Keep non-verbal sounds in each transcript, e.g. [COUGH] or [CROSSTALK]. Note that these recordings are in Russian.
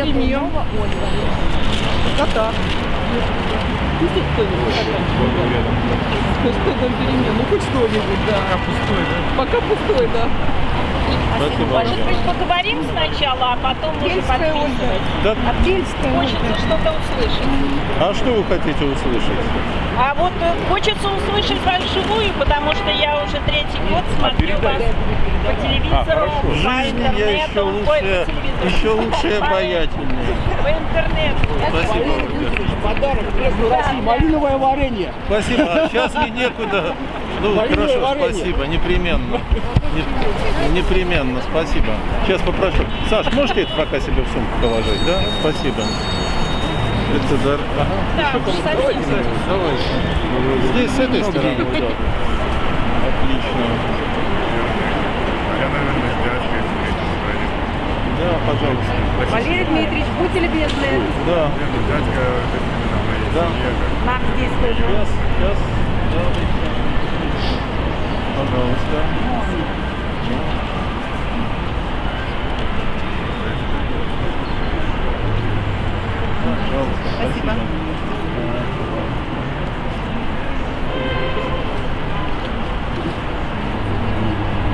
Ольга. Кота. Пустит кто-нибудь? Пустой дом перемен. Ну хоть что-нибудь, да. Пока пустой, да? Пока пустой, да. Может быть, поговорим сначала, а потом уже подписывать? Да, Бельская Хочется что-то услышать. а что вы хотите услышать? А вот э, хочется услышать вас вживую, потому что я уже третий год смотрю вас по телевизору, В по жизни я еще интернету. Ой, лучше, еще лучше и По- обаятельнее. По интернету. Спасибо. Подарок Трезвой России. Малиновое варенье. Спасибо. А сейчас мне некуда. Ну, хорошо, спасибо, непременно. Не- Непременно, спасибо. Сейчас попрошу. Саш, можете это пока себе в сумку положить, да? Спасибо. Это дар. Ага. Да. Здесь с этой стороны. да. Отлично. Я, наверное, с дядькой встретился. Да, пожалуйста. Валерий Дмитриевич, будьте любезны. Да, Нет, дядька это именно моей Да. Нам здесь тоже. сейчас, сейчас. Да. Пожалуйста. Пожалуйста, спасибо.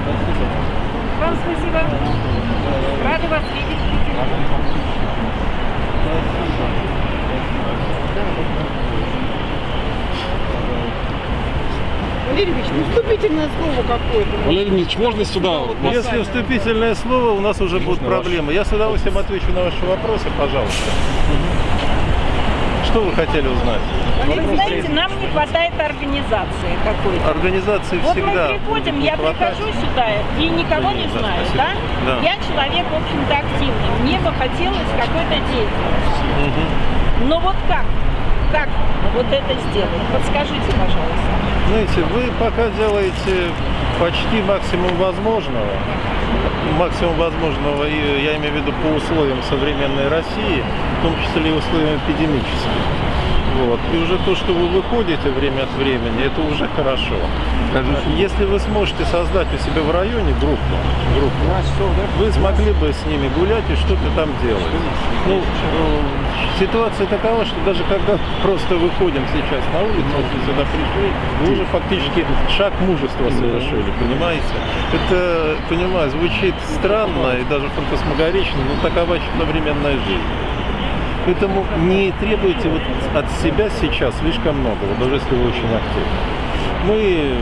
Спасибо. Вам спасибо. Рады вас видеть. в Питере. Валерий Ильич, ну вступительное слово какое-то. Валерий Ильич, можно сюда? Если вступительное слово, у нас уже будут проблемы. Я с удовольствием отвечу на ваши вопросы, пожалуйста. Что вы хотели узнать? Вы знаете, нам не хватает организации какой-то. Организации Вот всегда. мы приходим, я хватать. прихожу сюда и никого не знаю, спасибо. да? Да. Я человек, в общем-то, активный. Мне бы хотелось какой-то деятельности. Мгм. Но вот как? Как вот это сделать? Подскажите, пожалуйста. Знаете, вы пока делаете почти максимум возможного. Максимум возможного, я имею в виду по условиям современной России, в том числе и условиям эпидемическим. Вот. И уже то, что вы выходите время от времени, это уже хорошо. Если вы сможете создать у себя в районе группу, группу вы смогли бы с ними гулять и что-то там делать. Ну, э, ситуация такова, что даже когда просто выходим сейчас на улицу, вот вы сюда пришли, вы уже фактически шаг мужества совершили, понимаете? Это, понимаю, звучит странно и даже фантасмагорично, но такова современная жизнь. Поэтому не требуйте вот от себя сейчас слишком много, вот даже если вы очень активны. Мы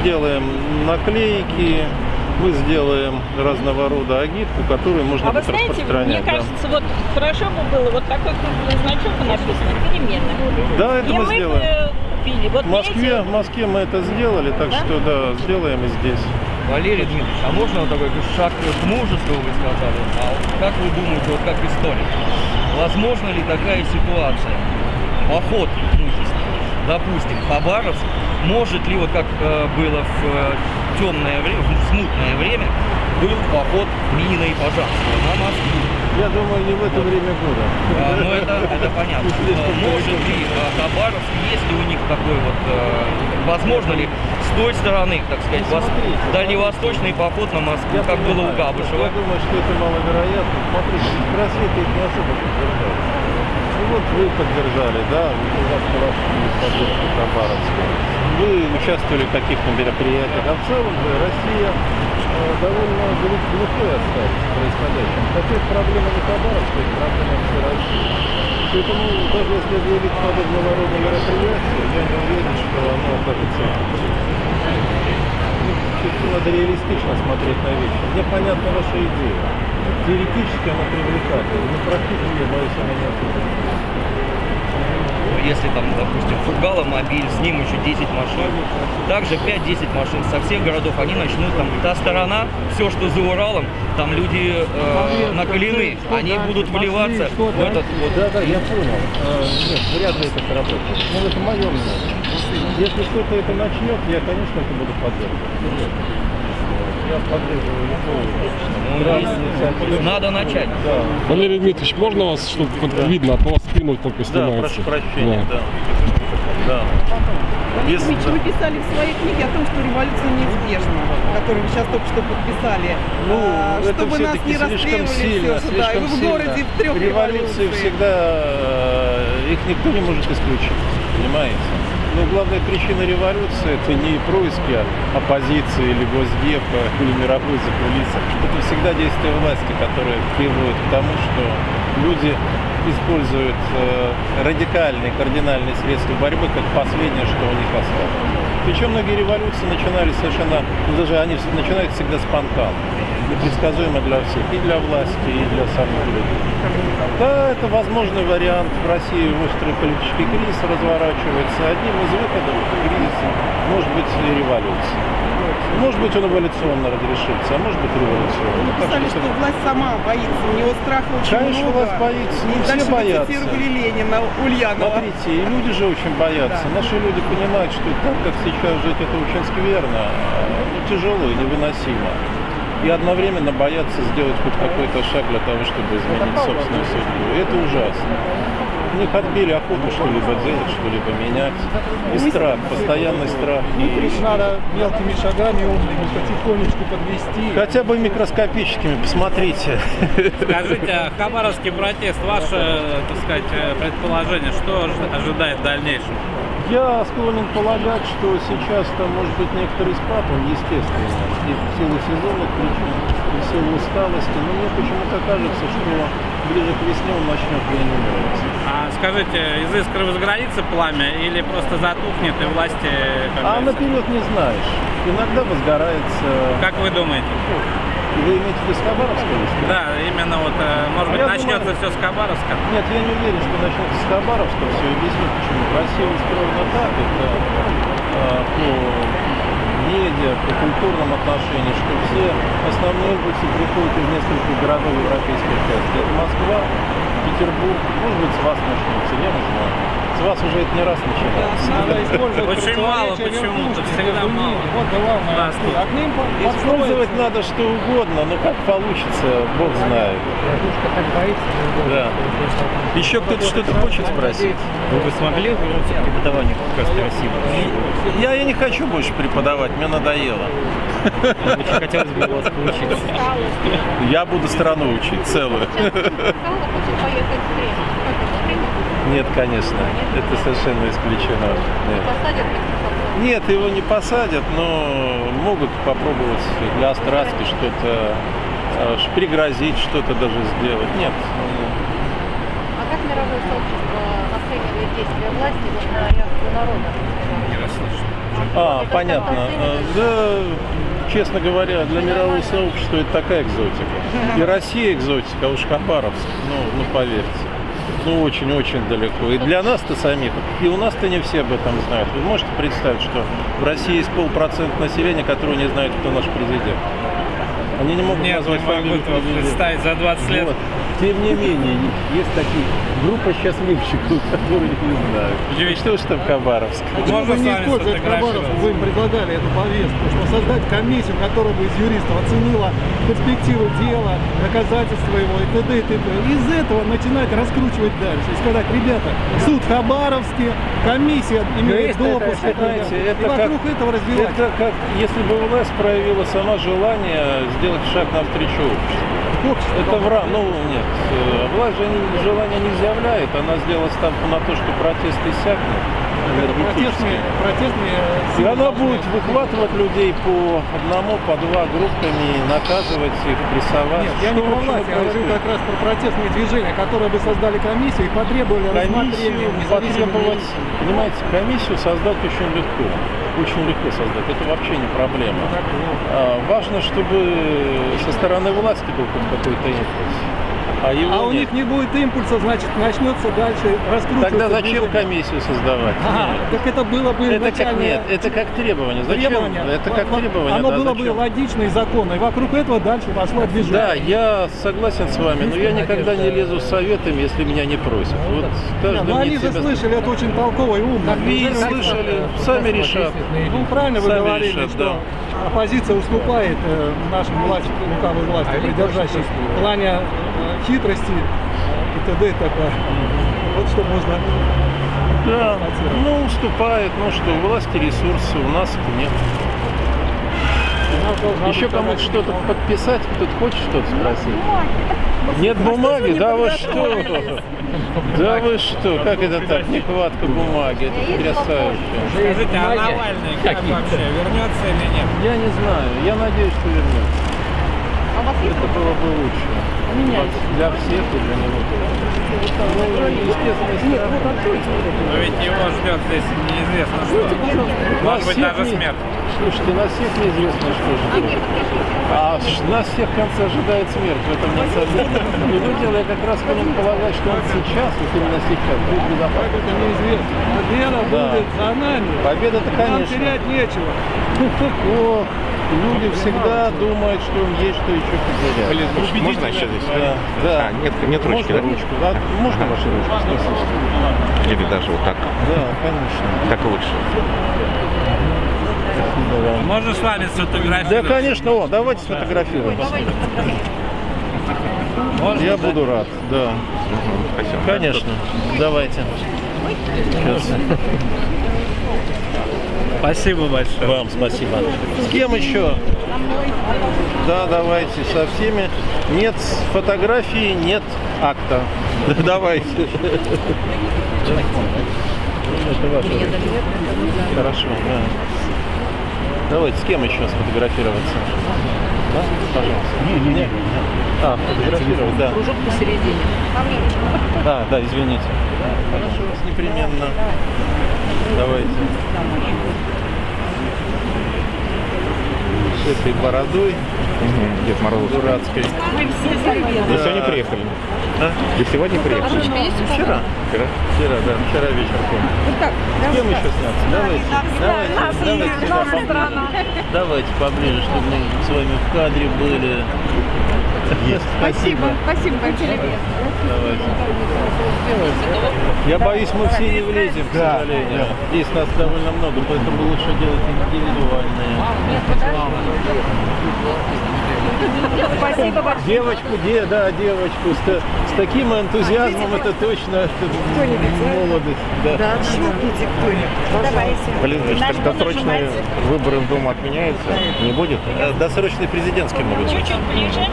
сделаем наклейки, мы сделаем разного рода агитку, которую можно А вы будет знаете, мне да. кажется, вот хорошо бы было вот такой крупный значок написано перемены. Да, это и мы сделаем. купили. Вот В Москве, эти- в Москве мы это сделали, так Да? что да, сделаем и здесь. Валерий Дмитриевич, а можно вот такой шаг к мужеству, вы сказали? А вот как вы думаете, вот как историк, возможно ли такая ситуация, поход мужества, допустим, Хабаровск, может ли, вот как э, было в э, темное время, в смутное время, был поход Минина и Пожарского на Москву? Я думаю, не в это время года. А, ну это, это понятно. [LAUGHS] Но может ли э, Хабаровск, есть ли у них такой вот, э, возможно ли с той стороны, так сказать, вос- дальневосточный поход на Москву, как было у понимаю. Габышева? Я думаю, что это маловероятно. Смотрите, просветы не особо поддержали. Ну вот вы поддержали, да, у вас была поддержка Хабаровска. Вы участвовали в каких-то мероприятиях, а в целом же Россия э, довольно глух- глухой осталась к происходящему. Хотя проблема не Хабаровска, это проблема всей России. Поэтому даже если объявить подобного рода мероприятие, я не уверен, что оно окажется все-таки надо реалистично смотреть на вещи. Мне понятна ваша идея. Теоретически она привлекательна, но практически, боюсь, она не осуществима. Ну, Если там, допустим, Фургала мобиль, с ним еще 10 машин, также 5-10 машин со всех городов, они начнут там, та сторона, все, что за Уралом, там люди э, накалены, они будут вливаться в этот вот Да, да, я понял. А, нет, вряд ли это сработает. Ну, это мое мнение. Если кто-то это начнет, я, конечно, это буду поддерживать. Я поддерживаю любого. Ну, надо начать. Да. Валерий Дмитриевич, можно вас, чтобы видно, от вас спину только Да, снимается? прошу прощения, Да. да. Да. Без- вы писали в своей книге о том, что революция неизбежна, которую вы сейчас только что подписали. Ну, А, это чтобы нас не слишком расстреливали сильно, все сюда. И слишком вы в сильно. городе в трех Революции всегда, э, их никто не может исключить, понимаете? Но главная причина революции это не происки оппозиции или госдепа или мировой закулисы. Это всегда действия власти, которые приводят к тому, что люди используют э, радикальные, кардинальные средства борьбы как последнее, что у них осталось. Причем многие революции начинались совершенно, ну, даже они начинаются всегда спонтанно, непредсказуемо для всех, и для власти, и для самих людей. Да, это возможный вариант. В России острый политический кризис разворачивается. Одним из выходов кризиса может быть и революция. Может быть, он эволюционно разрешится, а может быть революционно. Вы писали, что что власть сама боится, у него страха очень Конечно, много. власть боится, не все боятся. цитировали Ленина, Ульянова. Смотрите, и люди же очень боятся. Да. Наши люди понимают, что так, как сейчас жить, это очень скверно, ну, тяжело и невыносимо. И одновременно боятся сделать хоть какой-то шаг для того, чтобы изменить собственную судьбу. И это ужасно. У них отбили охоту что-либо делать, что-либо менять. И страх, постоянный страх. Лишь надо мелкими шагами умными потихонечку подвести. Хотя бы микроскопическими, посмотрите. Скажите, а Хабаровский протест, ваше, так сказать, э, предположение, что ожи- ожидает в дальнейшем? Я склонен полагать, что сейчас там может быть некоторый спад, он естественно, и в силу сезонных причин, и в силу усталости, но мне почему-то кажется, что ближе к весне он начнет реанимироваться. А скажите, из искры возгорится пламя или просто затухнет и власти... А наперед не знаешь. Иногда возгорается... Как вы думаете? Вы имеете в виду с Хабаровской листа? Да, именно вот, э, может быть, Я начнется думаю- все с Хабаровска? Нет, я не уверен, что начнется с Хабаровска. Все, объясню почему. Россия устроена так, это а, по медиа, по культурным отношениям, что все основные импульсы приходят из нескольких городов европейской части. Это Москва, Петербург, может быть, с вас начнется, я не знаю. Вас уже это не раз использовать Очень мало почему-то, всегда мало. Использовать надо что угодно, но как получится, Бог знает. Да. Еще кто-то что-то хочет спросить? Вы бы смогли вернуться к преподаванию как раз России? Я, я не хочу больше преподавать, мне надоело. Очень хотелось бы у вас поучиться. Я буду страну учить целую. Нет, конечно, это совершенно исключено. Нет. Нет, его не посадят, но могут попробовать для острастки что-то э, пригрозить, что-то даже сделать. Нет. А как мировое сообщество оценивает действия власти на реакцию народа? Не расслышал. А, Это понятно. Э, Да, честно говоря, для мирового сообщества это такая экзотика. И [LAUGHS] Россия экзотика, а уж Хабаровск, ну, ну поверьте. Ну, очень-очень далеко. И для нас-то самих, и у нас-то не все об этом знают. Вы можете представить, что в России есть полпроцента населения, которые не знают, кто наш президент? Они не могут Нет, назвать не могу фамилию этого президента. представить за 20 лет. Вот. Тем не менее, есть такие группа счастливчиков, которые не знают. Что ж там Хабаровск? Почему Можно не сфотографироваться? Хабаровск? Вы им предлагали эту повестку, что создать комиссию, которая бы из юристов оценила перспективу дела, доказательства его и т.д. и т.п. Из этого начинать раскручивать дальше и сказать, ребята, суд Хабаровский, комиссия имеет это, допуск. это, и знаете, и это вокруг как- этого развивать. Это как если бы власть проявила сама желание сделать шаг навстречу обществу. Общество Это вра, ну нет, э, власть же не- желания не изъявляет, она сделала ставку на то, что протест иссякнет протестные, протестные И она будет выхватывать людей по одному, по два группами, наказывать их, прессовать. Нет, я не про власть, я говорю как раз про протестные движения, которые бы создали комиссию и потребовали рассмотрения комиссию независимых потребовать, понимаете, комиссию создать очень легко. Очень легко создать. Это вообще не проблема. А, важно, чтобы со стороны власти был хоть какой-то импульс. А, его А у нет. них не будет импульса, значит, начнется дальше раскручиваться. Тогда зачем комиссию создавать? Нет. так это было бы Это как нет, это как требование. Зачем? требование. Это как Вот требование. Оно да, было зачем? бы логично и законно. И вокруг этого дальше пошло движение. Да, я согласен с вами, но я никогда не лезу с советами, если меня не просят. Вот Да, каждый но мне они же себя- слышали, это очень толково и умно. И слышали, сами решат. Ну, правильно вы говорили, решат, что оппозиция уступает э, нашим власти, лукавой власти, придержащей в плане хитрости и т.д. и т.п. Вот что можно Да, ну уступает, ну что, у власти ресурсы, у нас нет. Еще кому-то что-то подписать, кто-то хочет что-то спросить? Нет бумаги? Да вы что? Да вы что? Как это так? Нехватка бумаги. Это потрясающе. Скажите, а Навальный как вообще, вернется или нет? Я не знаю. Я надеюсь, что вернется. А Это было бы лучше. Для всех и для него тоже. Ну, Но ведь его ждет здесь неизвестно что. Может быть, даже смерть. Слушайте, нас всех неизвестно, что ждет. А ш- нас всех в конце ожидает смерть, в этом нет сомнений. И вы я как раз будем полагать, что он сейчас, вот именно сейчас, будет Как безопасен. это неизвестно. Победа Да. будет за нами. Победа-то, Нам конечно. терять нечего. [LAUGHS] Ох, люди всегда думают, что им есть что еще потерять. Блин, можно еще здесь? Да, да. А, нет, нет ручки, Можно да? ручку, да? Можно вашу ручку? Спасибо. Или даже вот так. Да, конечно. Так лучше. Спасибо вам. Можно с вами Да, сфотографировать? конечно, о, давайте сфотографируемся. Я буду рад, да. Спасибо. Конечно, давайте. Сейчас. Спасибо большое. Вам спасибо. С кем еще? Да, давайте, со всеми. Нет фотографии, нет акта. [LAUGHS] Давайте. Это ваше. Хорошо, да. Давайте, с кем еще сфотографироваться? Да? Пожалуйста. Нет. А, фотографировать, да. кружок посередине. Да, да, извините. Хорошо, непременно. Давайте. С этой бородой Дед Мороз. дурацкой. Вы сегодня приехали? А? Вы сегодня приехали? Вчера. Вчера? Вчера, да, вчера вечерком. С кем еще сняться? Давайте. Давайте, давайте, да, давайте поближе, чтобы мы с вами в кадре были. Есть. Спасибо. Спасибо большое. Я боюсь, мы все не влезем, к сожалению. Здесь нас довольно много, поэтому лучше делать индивидуальные. Спасибо большое. Девочку, де, да, девочку с, с таким энтузиазмом, это точно это молодость. Да. Давайте. Блин, Наш значит, буду досрочные выборы в Думу отменяются? Не будет? Э, Досрочные президентские могут быть. Чуть-чуть ближе.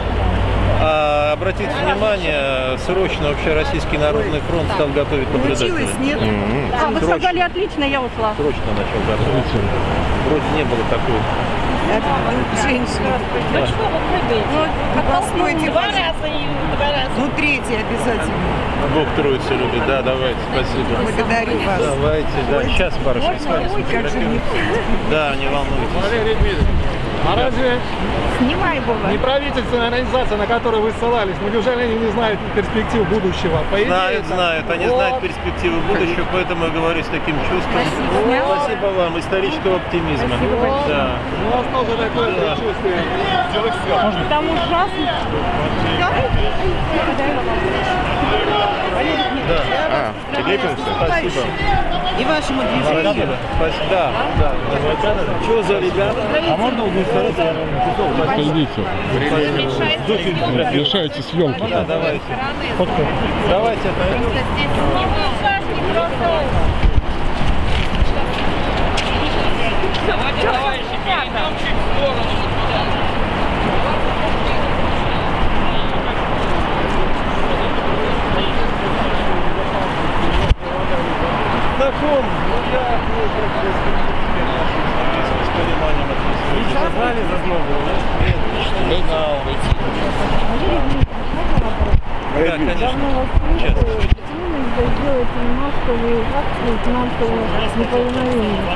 А, обратите внимание, срочно Общероссийский народный фронт стал готовить наблюдателей. нет? М-м. А, вы Срочно. сказали отлично, я ушла. Срочно начал готовить. Вроде не было такой. Женщина. Ну что вы прыгаете? Два раза и два раза. Ну, третий обязательно. Бог троицы любит. Да, давайте, спасибо. Благодарю вас. Давайте, да. Сейчас, барышня, с вами Как же не сфотографируем. Да, не волнуйтесь. Валерий Дмитриевич, а разве Снимай, не правительственная организация, на которую вы ссылались, ну неужели они не знают перспектив будущего? По идее, Знают, знают. Они Вот. знают перспективы будущего, поэтому я говорю с таким чувством. Спасибо. Спасибо вам, исторического оптимизма. Да. У нас тоже такое предчувствие. Там ужасно. Да. А, телепимся? Спасибо. И вашему движению. Спасибо. Да, да. Что за ребята? А можно углу Отойдите. Мешаете съемки. Да, давайте. Давайте. Давайте, товарищи, перейдем чуть в сторону. Знаком. Ну, я ну, бы, с пониманием отнесусь. Ничего знали за злобу? Нет, не знал. Да, конечно. Сейчас.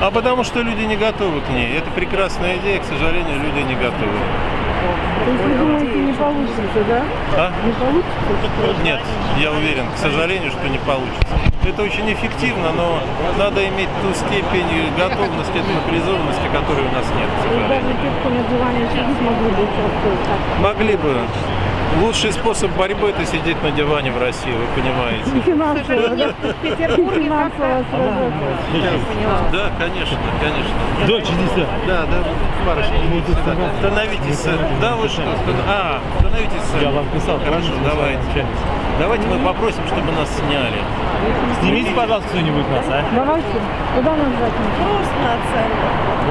А потому что люди не готовы к ней. Это прекрасная идея, к сожалению, люди не готовы. не получится, да? А? Не получится? Нет, я уверен, к сожалению, что не получится. Это очень эффективно, но надо иметь ту степень готовности, этой мобилизованности, которой у нас нет, сожалению. те, кто на диване сидит, могли бы участвовать. Могли бы, Лучший способ борьбы это сидеть на диване в России, вы понимаете. [LAUGHS] Как-то... Да, конечно, конечно. До 60. Да, да, барышня, идите сюда. Становитесь, сэр. Да, вы что? А, становитесь, сэр. Я вам писал. Хорошо, давайте. Давайте мы попросим, чтобы нас сняли. Снимите, пожалуйста, кто-нибудь нас, а? Давайте. Куда нас закинуть? Просто на цель.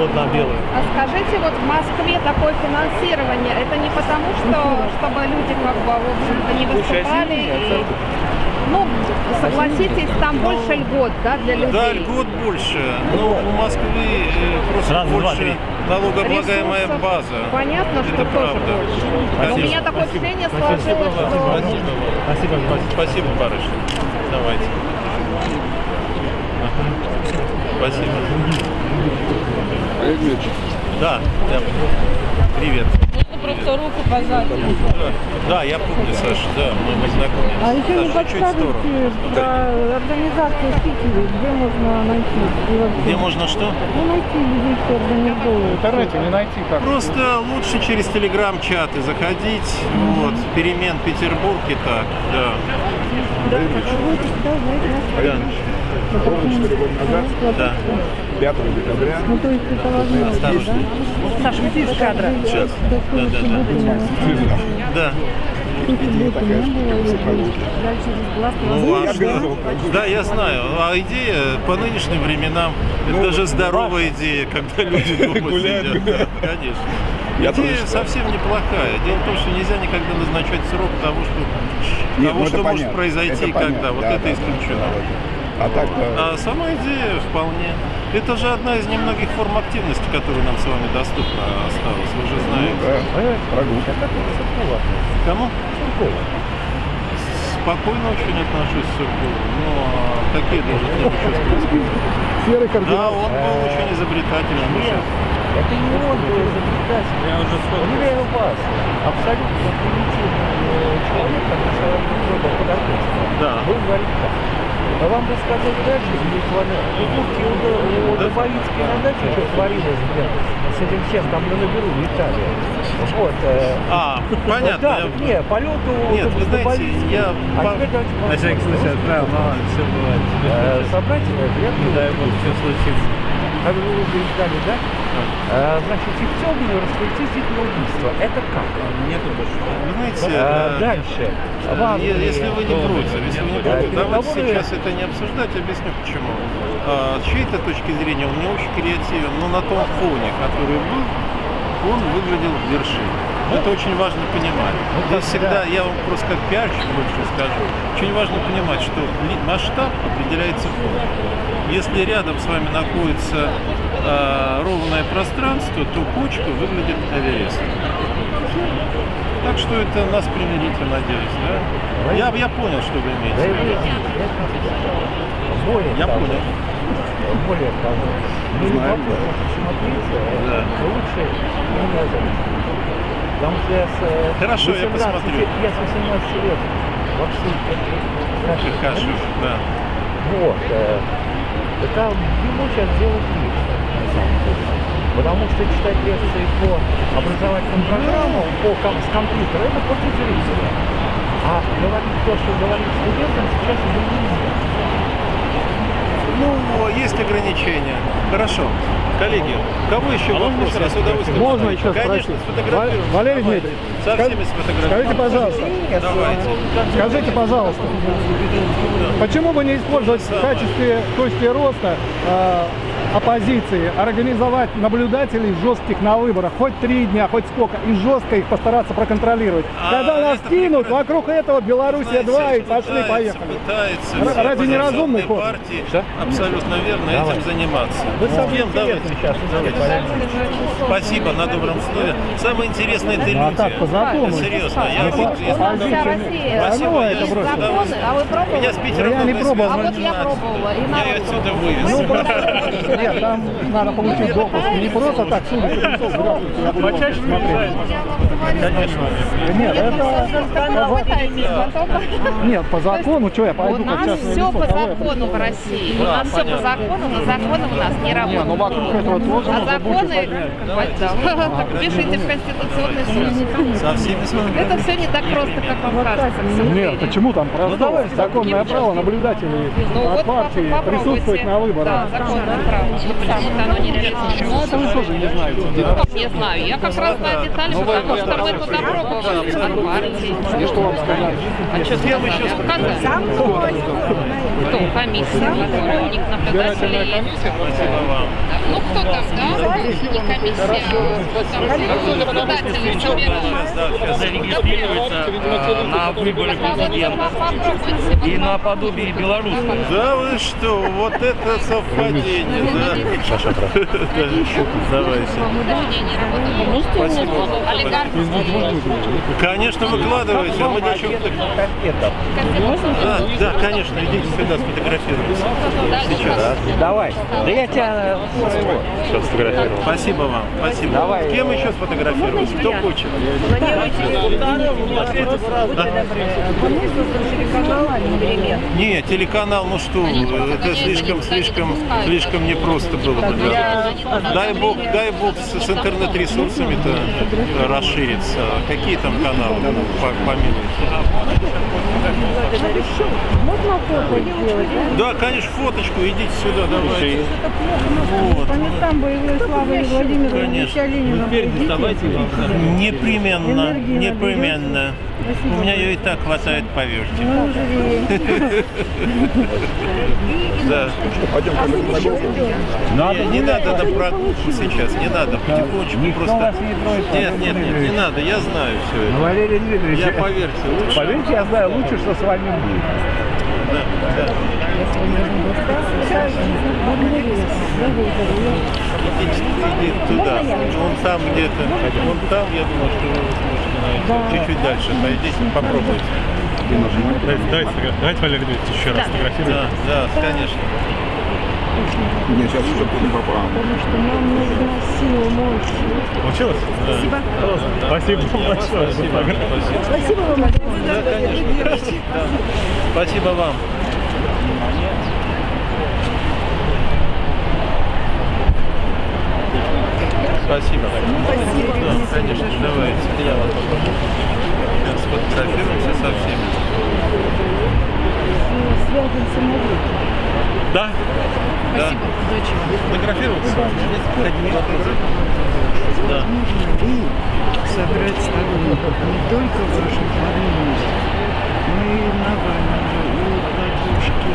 Вот на белую. А скажите, вот в Москве такое финансирование, это не потому, что чтобы люди как бы, в общем-то, не выступали и... Ну, согласитесь, там больше льгот, да, для людей. Да, льгот больше, но в Москве э, просто Раз, два, больше три. налогооблагаемая Ресурсов. база. Понятно, что Это тоже правда. больше. Но у меня такое впечатление сложилось, что... Спасибо. Спасибо, спасибо. Спасибо, барышня. Давайте. Спасибо. Да, да. Привет. Просто руку пожать. Да, я помню, Саша, да, мы познакомились. А еще не подскажете про организацию в Питере, где можно найти? Где можно что? Ну, найти людей, кто организовывает. В интернете не найти как. Просто лучше через телеграм-чаты заходить. Вот, перемен Петербург и так, да. Да, знаете, Да. Да. 5 декабря. Ну, то есть это возможно, да? Саша, выйди из кадра. Сейчас. Да, да, да. Да. Ну, а что? Да, я знаю. А идея по нынешним временам, это даже здоровая идея, когда люди дома [LAUGHS] сидят. Да, Конечно. Идея совсем неплохая. Дело в том, что нельзя никогда назначать срок того, что, Нет, того, ну что это может понятно. произойти Это понятно. когда. Вот Да, это да, да, исключено. А так А сама идея вполне. Это же одна из немногих форм активности, которая нам с вами доступна осталась. Вы же знаете. прогулка. Кому? Спокойно очень отношусь к Суркову. Ну, а какие должны быть чувства? Серый Да, он был очень изобретательным. Нет, Это не он был изобретатель. Я уже Уверяю вас, абсолютно примитивный э, человек, который своего подготовки. Да. Вы говорите так. А вам рассказать дальше, где слонят? Вы помните, у, Добровицкой на даче что творилось, блин, с этим всем, там на наберу летали. Вот. э, А, [LAUGHS] понятно. Да, я- не, полету Нет, вы знаете, я А по- теперь давайте На всякий случай отправил, но ладно, все бывает. Э, Собрать э, вряд ли. Дай бог, что случится. Как вы уже ждали, да? Э, Значит, Дегтяреву распорядитель убийства. Это как? Нету больше. Вы знаете, Э, э, Дальше. Вам Если вы не против, если вы не против, давайте сейчас это не обсуждать, объясню почему. А, С чьей-то точки зрения он не очень креативен, но на том фоне, который был, он выглядел вершиной. Это очень важно понимать. Здесь всегда, я вам просто как пиарщик больше скажу, очень важно понимать, что масштаб определяется фоном. Если рядом с вами находится а, ровное пространство, то кучка выглядит Эверестом. Так что это нас примирительно, надеюсь, да? Я, я понял, что вы имеете в виду. Я понял. более того, мы Знаем, любопытно посмотрите, Да. лучше не назовите. Потому что я с э, Хорошо, я 18 посмотрю. Я с 18 лет наших Черкашев, да. Вот. э, Это ему сейчас делать деле. Потому что читать лекции по образовательным программам, по с компьютера, это против зрителя. А говорить то, что говорит студентам, сейчас уже нельзя. Ну, есть ограничения. Хорошо. Коллеги, у кого еще вопросы? Я с удовольствием. Можно еще Конечно, спросить? сфотографируем. Ва- Валерий. Дмитриевич, Со всеми сфотографируем. Скажите, пожалуйста, Давайте. скажите, пожалуйста, почему бы не использовать в качестве точки роста э, оппозиции, организовать наблюдателей жестких на выборах, хоть три дня, хоть сколько, и жестко их постараться проконтролировать. А, Когда нас кинут, вокруг этого Белоруссия 2 и пошли, Пытается, поехали. Пытается Р- разве не разумный оппозиционные ход? партии абсолютно верно Давай. этим заниматься. Вы самый Кем? Давайте. сейчас, давайте. Спасибо на добром слове. Самое интересное это Ну, а люди. так, по закону. Это серьезно. Я Ну, вот, по- вся Россия. Спасибо, ну, я это. Законы, а вы пробовали? Меня с Питера Я не пробовал. А вот я пробовала. И Я отсюда вывез. [LAUGHS] Ну, Нет, там надо получить допуск. Не просто так, с улицы пришел, здравствуйте, я буду Почаще смотреть. Конечно. Нет, это... Нет, по закону, что я У пойду как нас все по закону в России. У нас все по закону, но законы у нас не Не, работают. ну вокруг этого тоже А законы, [LAUGHS] [LAUGHS] пишите в Конституционный суд. Это все не так просто, как вам кажется. Нет, почему там просто законное право наблюдателей Ну от вот партии присутствовать на выборах? Да, законное право. Потому что оно не реализуется. Ну, это вы тоже не знаете. Не знаю. Я как раз знаю детали, Ну, потому что мы туда пробовали от партии. И что вам сказать? А что сказали? Сказали. Кто? Комиссия, которая у них наблюдатели есть. Ну, кто там, да? Не комиссия, а наблюдатели собирают. зарегистрируется э, на выборы президента и наподобие белорусского. Да вы что, вот это совпадение, да? Саша, Давайте. Спасибо. Конечно, выкладывайте. а Мы для чего- Да, да, конечно, идите сюда, сфотографируемся. Сейчас. Давай. Да я тебя... Сейчас сфотографирую. Спасибо вам, спасибо. Давай. Кем еще сфотографировать? Кто хочет? Не, телеканал, ну что, это слишком, слишком, слишком непросто было бы. да. Дай бог, дай бог с, с интернет-ресурсами-то расшириться. Какие там каналы? По- Помилуйте. Можно фото сделать, да? Конечно, фоточку, идите сюда, давайте. Вот. По местам боевой славы Владимира Конечно. Ильича Ленина. Непременно, Энергии непременно. Спасибо У меня ее и так хватает, поверьте. Ну. [LAUGHS] Да. Пойдем ко мне на прогулку. Не, не надо на прогулку сейчас, не надо, потихонечку просто. Нет, нет, нет, не надо, я знаю все Ну, это. Валерий Дмитриевич, Я поверьте, лучше. Поверьте, я знаю лучше, что с вами будет. Да, да. Иди, иди туда, вон там где-то, вон там, я думаю, что вы сможете найти. Чуть-чуть дальше, пойдите, попробуйте. Давайте, давайте, давайте Валерий Дмитриевич, еще раз сфотографируем. Да, да, конечно. Нет, сейчас что-то не попало. Потому что нам нужна сила мощи. Получилось? Спасибо. Спасибо большое. Спасибо, спасибо. Спасибо вам огромное. Да, конечно. Да. Спасибо вам. Спасибо. Да, конечно, давайте. Я вас попрошу. Сейчас сфотографируемся со всеми. Связываться на Да? Да. Фотографироваться? Да. собрать сторонников не только в вашем парламенте, но и Навального,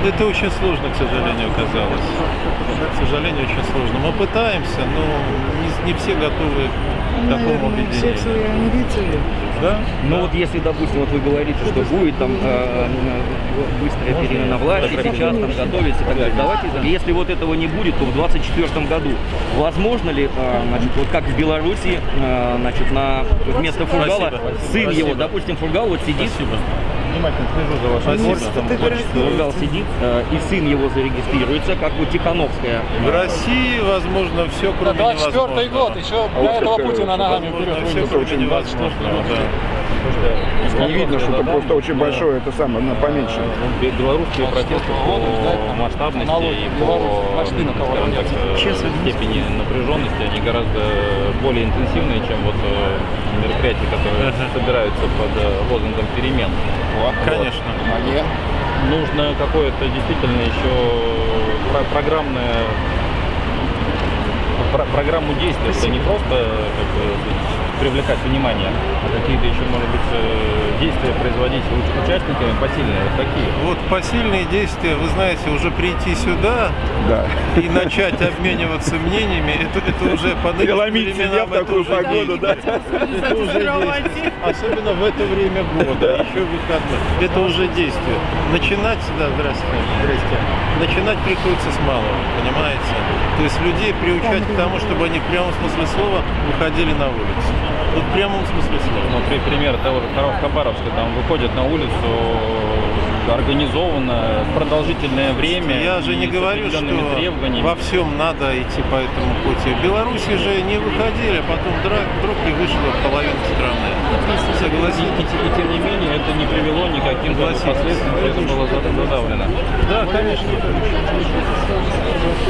и Это очень сложно, к сожалению, оказалось. К сожалению, очень сложно. Мы пытаемся, но не, не все готовы Наверное, всех объединению. свои амбиции. Да? Ну вот если, допустим, вот вы говорите, что будет там э, э, быстрая перемена власти, сейчас там готовится и так далее. Давайте, если вот этого не будет, то в 2024 году возможно ли, э, значит, вот как в Беларуси, э, значит, на вместо Фургала Спасибо. сын его, Спасибо. допустим, Фургал вот сидит, Спасибо. Внимательно слежу за вашим творчеством. Фургал сидит, э, и сын его зарегистрируется, как вот Тихановская. В России, возможно, все кроме 24 невозможного. год, еще до этого Путина ногами вперед все кроме невозможного, да. Не видно, что это просто очень большое, это самое, ну, поменьше. белорусские протесты по масштабности и по скажем так, э, степени напряженности, они гораздо более интенсивные, чем вот э, мероприятия, которые собираются под э, лозунгом перемен. Конечно. Нужно какое-то действительно еще про- программное про- программу действий, это не просто как бы, привлекать внимание, а какие-то еще, может быть, э, действия производить уч- участниками посильные, вот такие. Вот посильные действия, вы знаете, уже прийти сюда Да. и начать обмениваться мнениями, это, это уже по нынешним Преломить себя в это такую уже погоду, да? Это уже действие. Особенно в это время года, еще выходной. Это уже действие. Начинать, да, здравствуйте, здрасте. Начинать приходится с малого, понимаете? То есть людей приучать к тому, чтобы они в прямом смысле слова выходили на улицу. Вот в прямом смысле слова. Ну, при- пример того же Хабаровска, там выходят на улицу организованно, продолжительное время. Я же не и говорю, что требованиями. во всем надо идти по этому пути. В Беларуси же не выходили, а потом вдруг, вдруг и вышла половина страны. И, Согласитесь? и- и тем не менее это не привело ни к каким то Согласитесь. последствиям, это было зада- задавлено. Да, конечно.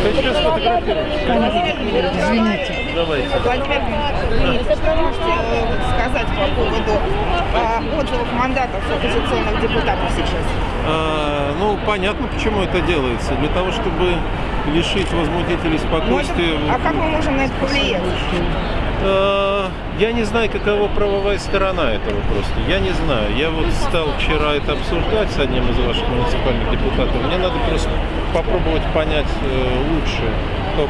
Хочу сфотографировать. Извините. Давайте. Владимир что можете э, сказать по поводу а, отзывов мандатов оппозиционных депутатов сейчас? А, ну, понятно, почему это делается. Для того, чтобы лишить возмутителей спокойствия. А как мы можем на это повлиять? А, Я не знаю, какова правовая сторона этого просто. Я не знаю. Я вот стал вчера это обсуждать с одним из ваших муниципальных депутатов. Мне надо просто попробовать понять э, лучше,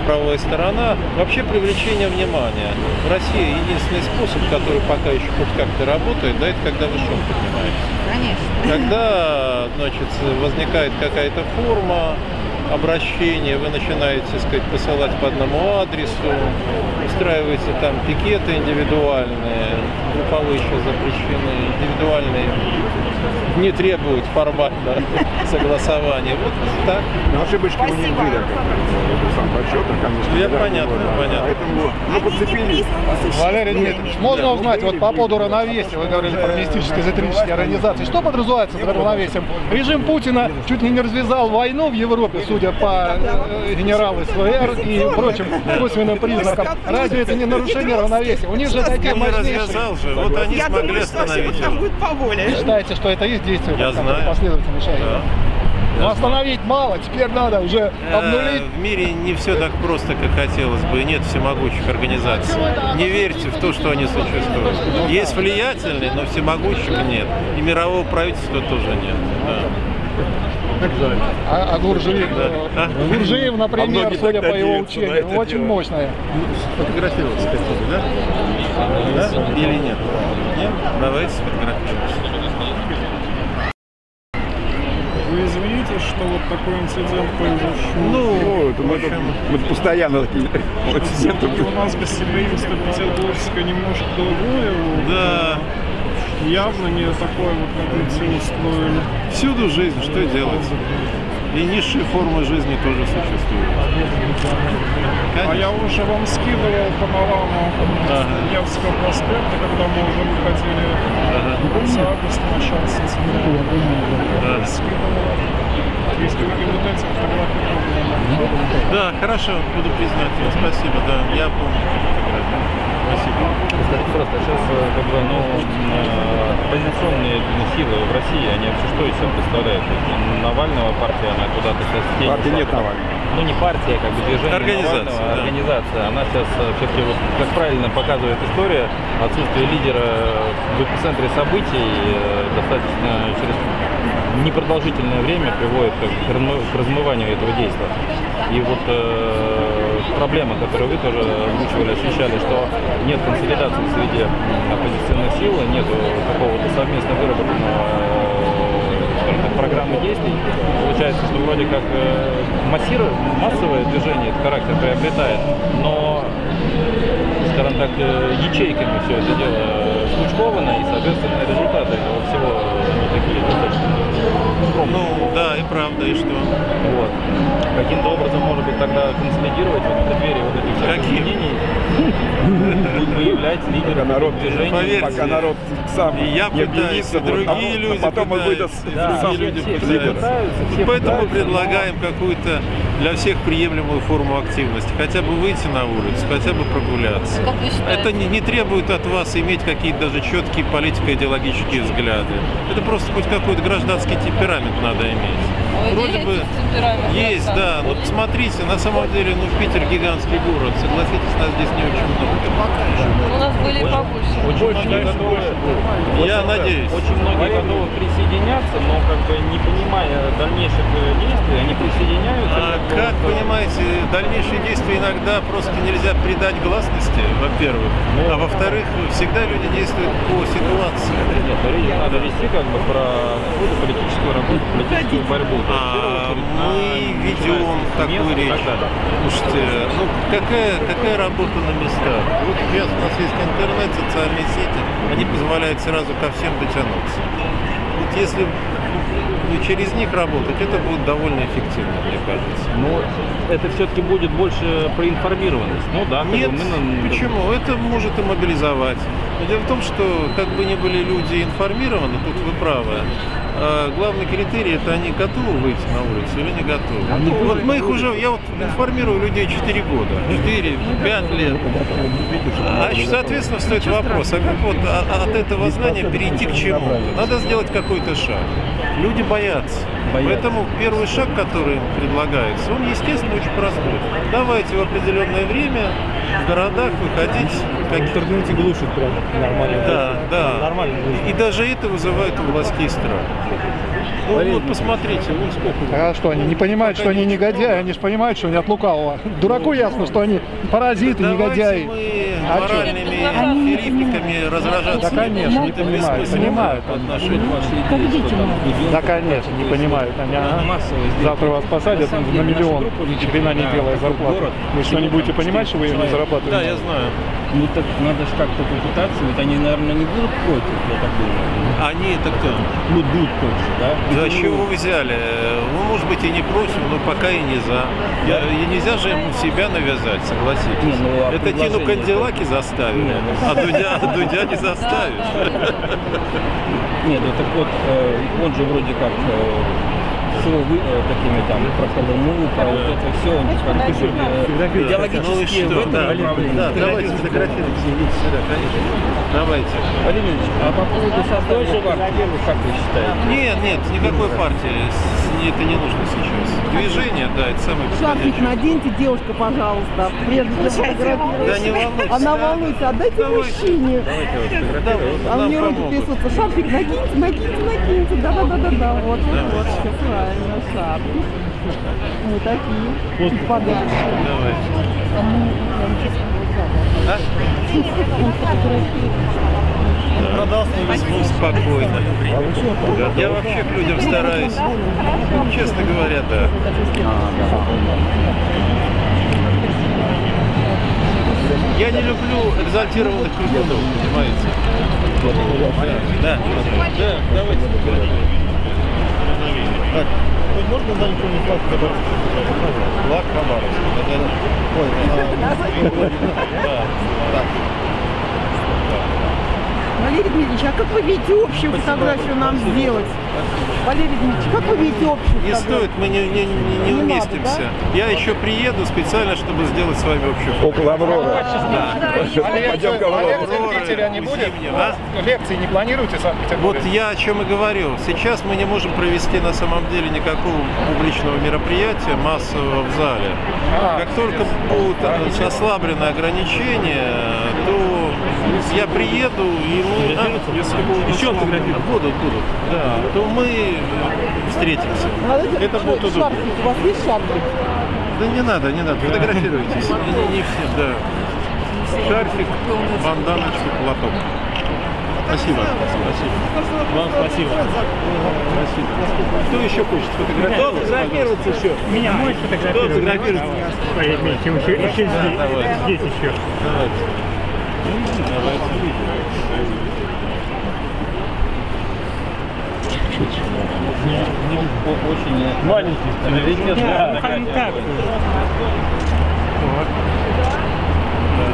правовая сторона. Вообще привлечение внимания. В России единственный способ, который пока еще хоть как-то работает, да, это когда вы шум поднимаете. Конечно. Когда, значит, возникает какая-то форма обращения, вы начинаете, сказать, посылать по одному адресу, устраиваете там пикеты индивидуальные, групповые еще запрещены, индивидуальные не требуют формально [LAUGHS] согласования. Вот так. Но ошибочки у них были, сам подсчетах, конечно. Я понятно, да. понятно. Поэтому, ну, подцепили. Валерий Дмитриевич, можно узнать вот по поводу равновесия, вы говорили про мистические эзотерические организации, что подразумевается под равновесием? Режим Путина чуть ли не развязал войну в Европе, судя по э, генералу СВР и прочим косвенным признакам. Разве это не нарушение равновесия? У них же такие Не мощнейшие... развязал же, вот они Я смогли думаю, остановить. там будет поболее. Считаете, что это есть действие, Я знаю. последовательно шаги? Да. Но остановить мало, теперь надо уже обнулить. Э, В мире не все так просто, как хотелось бы, и нет всемогущих организаций. Не верьте в то, что они существуют. Есть влиятельные, но всемогущих нет. И мирового правительства тоже нет. Да. А, а Гуржиев, Да. э, Гуржиев, например, многие судя по его учению, это очень дело. мощная. Фотографироваться хотите, да? Да? Или нет? Нет? Давайте сфотографируемся. Вы извините, что вот такой инцидент произошел? Ну, это мы, тут- мы постоянно такие инциденты. У нас гостеприимство петербургское немножко другое. вот, Да. Явно не такое вот, как все устроили. Всюду жизнь, что делать? И низшие формы жизни тоже существуют. А я уже вам скидывал по новому Ага. Невского проспекта, когда мы уже выходили в конце августа, начало сентября. Да. Скидывал. Если вы вот эти фотографии. Да, хорошо, буду признателен. Спасибо, да, я помню эту фотографию. Спасибо. Скажите просто, сейчас как бы, ну, э, оппозиционные силы в России, они вообще что из себя представляют? Навального партия, она куда-то сейчас Партии нет. Навального. Ну не партия, как бы движение Организация, да. организация. Она сейчас все-таки, вот, как правильно показывает история, отсутствие лидера в эпицентре событий э, достаточно через непродолжительное время приводит к размы- к размыванию этого действия. И вот э, проблема, которую вы тоже озвучивали, освещали, что нет консолидации среди оппозиционных сил, нет какого-то совместно выработанного так, программы действий. Получается, что вроде как э, массирует, массовое движение этот характер приобретает, но, скажем так, э, ячейками все это дело скучковано, и, соответственно, результаты этого всего ну, такие достаточно скромные. Ну, да, и правда, и что? Вот. Каким-то образом, может быть, тогда консолидировать вот в преддверии вот этих всяких Каким? изменений, выявлять лидеров народ движений. Поверьте, Пока народ сам И я не пытаюсь, и а другие потом- люди а потом он выдаст и Да, сам другие люди все, все пытаются. Поэтому пытаются, предлагаем какую-то для всех приемлемую форму активности. Хотя бы выйти на улицу, хотя бы прогуляться. Как вы считаете? Это не, не требует от вас иметь какие-то даже четкие политико-идеологические взгляды. Это просто хоть какой-то гражданский темперамент надо иметь. Вроде бы есть, да, но посмотрите, на самом деле, ну, Питер гигантский город, согласитесь, нас здесь не очень много. У нас были побольше. Очень многие готовы, Я надеюсь. очень многие готовы присоединяться, но как бы не понимая дальнейших э, действий, они присоединяются. А как понимаете, дальнейшие действия иногда просто нельзя придать гласности, во-первых, а во-вторых, всегда люди действуют по ситуации. Нет, ну, речь надо вести как бы про какую-то политическую работу, политическую борьбу. А мы ведем такую и речь. Слушайте, ну какая, какая работа на местах? Вот сейчас у нас есть интернет, социальные сети, они позволяют сразу ко всем дотянуться. Вот если через них работать, это будет довольно эффективно, мне кажется. Но это все-таки будет больше про информированность. Ну да, Нет, мы почему? Это может и мобилизовать. Но дело в том, что как бы ни были люди информированы, тут вы правы, главный критерий это они готовы выйти на улицу или не готовы. Вот мы их уже, я вот информирую людей 4 года, 4, 5 лет. А соответственно встает вопрос, а как вот от этого знания перейти к чему? Надо сделать какой-то шаг. Люди боятся. Поэтому первый шаг, который им предлагается, он, естественно, очень простой. Давайте в определенное время в городах выходить как... В интернете глушит прям нормально. Да, да. Нормально. И даже это вызывает у властей страх. Ну вот посмотрите, вон сколько. А что, они не понимают, что они негодяи, они же понимают, что они от лукавого. Дураку ясно, что они паразиты, негодяи. А чё? моральными филиппиками разражаться. Да, конечно, не понимают, понимают. Да, конечно, не понимают. Они, ага. Завтра вас посадят на миллион, ни хрена не делая зарплату. Вы что, не будете понимать, что вы ее не зарабатываете? Да, я знаю. Ну так надо же как-то попытаться, ведь они, наверное, не будут против, я так думаю. Они это кто? Ну, дуд точно, да? Да с чего вы взяли? Ну, может быть, и не против, но пока и не за. Я, и нельзя же ему себя навязать, согласитесь. Не, ну, а Это Тину Канделаки заставили, а Дудя, Дудя не заставишь. [LAUGHS] Нет, ну так вот, э, он же вроде как э, все вы, э, такими там про Колыму, про вот это все, он как бы э, идеологически Ну в этом Да, направлении. да, давайте сюда, конечно. Давайте. Владимир Ильич, а по поводу создания партии, как вы считаете? Нет, нет, никакой партии. С- Это не нужно сейчас. Движение, да, это самое Шарфик подходящее. наденьте, девушка, пожалуйста, прежде чем фотографировать. Да не волнуйтесь. Она волнуется, отдайте мужчине. А Нам мне руки трясутся. Шарфик накиньте, накиньте, накиньте. Да-да-да-да-да. Вот, вот, вот, все правильно, шарфик. Мы такие. Подарки. Спокойно. Я вообще к людям стараюсь. Честно говоря, да. Я не люблю экзальтированных крикунов, понимаете? Да. Да, давайте. Так, тут можно на никакой флаг забрать? Флаг Хабаровска. Ой, да. Так. Валерий Дмитриевич, а как вы видите общую фотографию нам сделать? Валерий Дмитриевич, как вы видите общую Не стоит, мы не, не, не, не Не надо, уместимся. Я еще приеду специально, чтобы сделать с вами общую. Около Авроры. Да. Пойдем к Авроре. Авроры, в Питере не у будет? Зимнего, а? Лекции не планируете в Санкт-Петербурге? Вот я о чем и говорю. Сейчас мы не можем провести на самом деле никакого публичного мероприятия массового в зале. Как только будут ослаблены ограничения, то я приеду и мы... А, Еще? Будут, будут. Да, то мы э, встретимся. Надо- Это будет удобно. Шарфик, у вас есть шарфик? Да не надо, не надо, фотографируйтесь. Не, не- все, да. Шарфик, банданочка, платок. Спасибо. Спасибо. Вам спасибо. Спасибо. Кто еще хочет сфотографироваться? Кто фотографироваться еще? Меня можешь фотографировать? Кто фотографироваться? Еще, еще, еще здесь, здесь еще. Давайте. Давайте. Очень Маленький. раритет, Да, да, ну, как? Вот.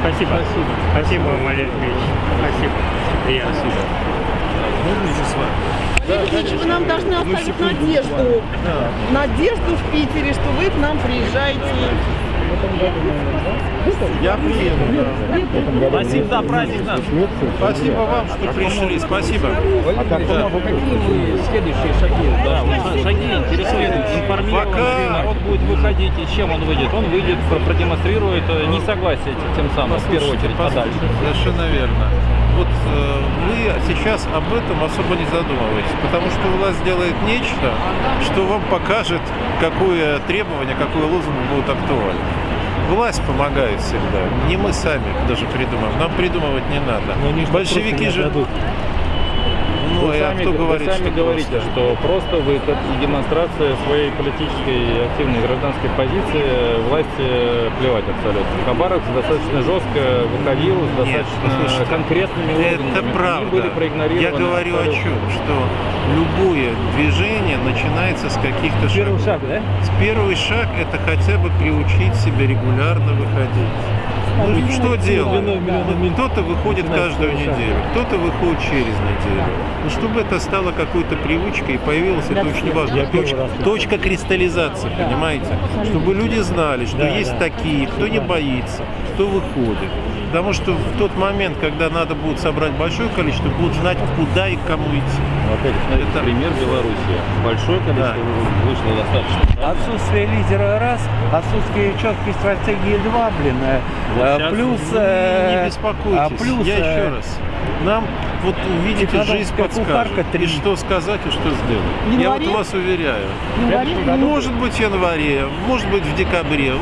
Спасибо. Спасибо. Спасибо, Валерий Дмитриевич. Спасибо. Приятно. Можно еще с вами? Валерий Дмитриевич, вы нам должны оставить надежду. Надежду в Питере, что вы к нам приезжаете. Я приеду, да. Спасибо за праздник наш. Спасибо вам, что пришли. Спасибо. А Да. какие следующие шаги? Да, вот шаги интересуют, ли народ будет выходить, и с чем он выйдет. Он выйдет, про- продемонстрирует э, несогласие тем самым, в первую очередь, подальше. Совершенно верно. Вот э, вы сейчас об этом особо не задумываетесь, потому что власть делает нечто, что вам покажет, какое требование, какой лозунг будет актуален. Власть помогает всегда. Не мы сами даже придумаем. Нам придумывать не надо. Большевики же... Ну, вы а сами, кто вы говорит, сами что говорите, просто? что просто выход и демонстрация своей политической активной гражданской позиции власти плевать абсолютно. Хабаровск достаточно жестко выходил с достаточно послушайте, конкретными лозунгами. Это Они правда. были проигнорированы Я говорю о абсолютно. чем? Что любое движение начинается с каких-то шагов. Первый шаг, да? Первый шаг это хотя бы приучить себя регулярно выходить. Ну, что делать? Ну, Кто-то выходит каждую неделю, кто-то выходит через неделю. Ну, чтобы это стало какой-то привычкой и появилась, это очень важно, точка, точка кристаллизации, понимаете? Чтобы люди знали, что есть такие, кто не боится, кто выходит. Потому что в тот момент, когда надо будет собрать большое количество, будут знать, куда и к кому идти. Ну, опять смотрите, Это- пример Белоруссии. Большое количество вышло достаточно. Отсутствие лидера раз, отсутствие четкой стратегии два, блин. э, Вот э, плюс... не, э, не беспокойтесь. а плюс, Я э, еще раз. Нам вот увидите, жизнь подскажет. И что сказать, и что сделать. Я вот вас уверяю. Январе? Может быть в январе, может быть в декабре.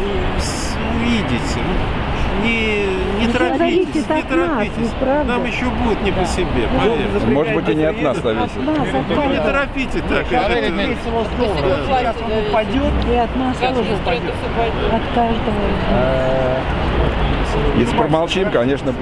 Увидите. Ну, Не, не торопитесь, не нас, торопитесь. ведь правда. Нам еще будет не по себе, поверьте. Может быть, и не от нас зависит. Ну, не торопите так. Да. Сейчас он упадет. И от нас тоже упадет. От каждого. Если промолчим, конечно,